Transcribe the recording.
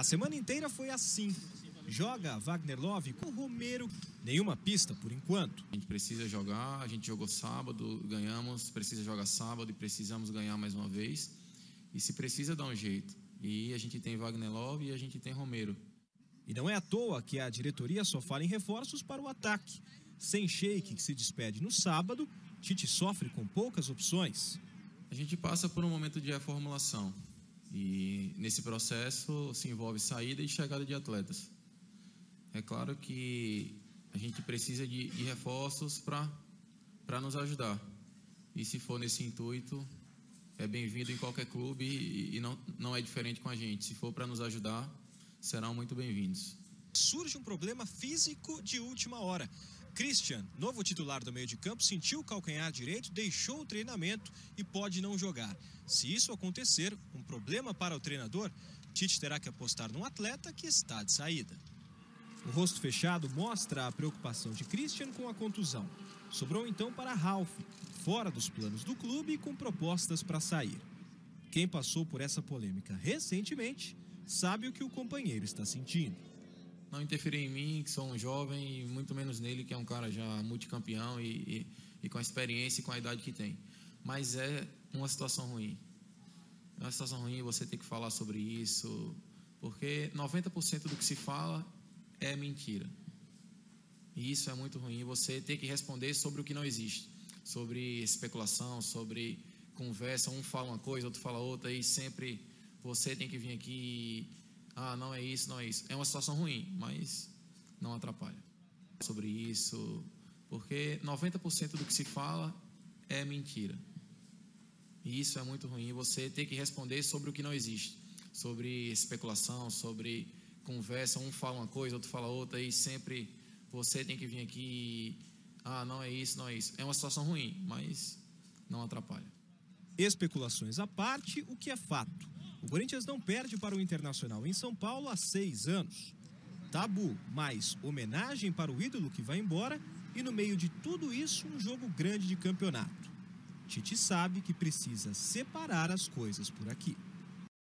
A semana inteira foi assim. Joga Wagner Love com Romero. Nenhuma pista por enquanto. A gente precisa jogar, a gente jogou sábado, ganhamos, precisa jogar sábado e precisamos ganhar mais uma vez. E se precisa, dá um jeito. E a gente tem Wagner Love e a gente tem Romero. E não é à toa que a diretoria só fala em reforços para o ataque. Sem Sheik, que se despede no sábado, Tite sofre com poucas opções. A gente passa por um momento de reformulação. E nesse processo se envolve saída e chegada de atletas. É claro que a gente precisa de, de reforços para nos ajudar. E se for nesse intuito, é bem-vindo em qualquer clube e, e, não, não é diferente com a gente. Se for para nos ajudar, serão muito bem-vindos. Surge um problema físico de última hora. Christian, novo titular do meio de campo, sentiu o calcanhar direito, deixou o treinamento e pode não jogar. Se isso acontecer, um problema para o treinador, Tite terá que apostar num atleta que está de saída. O rosto fechado mostra a preocupação de Christian com a contusão. Sobrou então para Ralph, fora dos planos do clube e com propostas para sair. Quem passou por essa polêmica recentemente sabe o que o companheiro está sentindo. Não interferir em mim, que sou um jovem, e muito menos nele, que é um cara já multicampeão e, e, e com a experiência e com a idade que tem. Mas é uma situação ruim. É uma situação ruim você ter que falar sobre isso, porque 90% do que se fala é mentira. E isso é muito ruim. Você ter que responder sobre o que não existe, sobre especulação, sobre conversa. Um fala uma coisa, outro fala outra, e sempre você tem que vir aqui. Ah, não é isso, não é isso. É uma situação ruim, mas não atrapalha. Sobre isso, porque 90% do que se fala é mentira. E isso é muito ruim. Você ter que responder sobre o que não existe, sobre especulação, sobre conversa, um fala uma coisa, outro fala outra, e sempre você tem que vir aqui e, ah, não é isso, não é isso. É uma situação ruim, mas não atrapalha. Especulações à parte, o que é fato? O Corinthians não perde para o Internacional em São Paulo há seis anos. Tabu, mais homenagem para o ídolo que vai embora e no meio de tudo isso, um jogo grande de campeonato. Tite sabe que precisa separar as coisas por aqui.